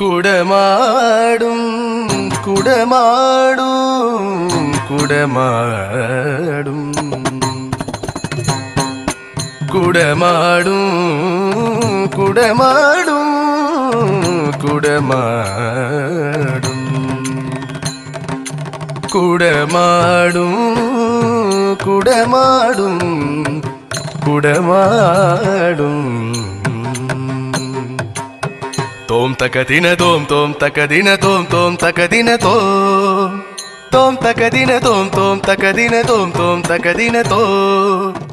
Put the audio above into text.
കുടമാടും കുടമാടും കുടമാടും. കുടമാടും കുടമാടും കുടമാടും. കുടമാടും കുടമാടും കുടമാടും. Tom tacadina tom tom tacadina tom tom tacadina tom. Tom tacadina tom tom tacadina tom tom tacadina tom.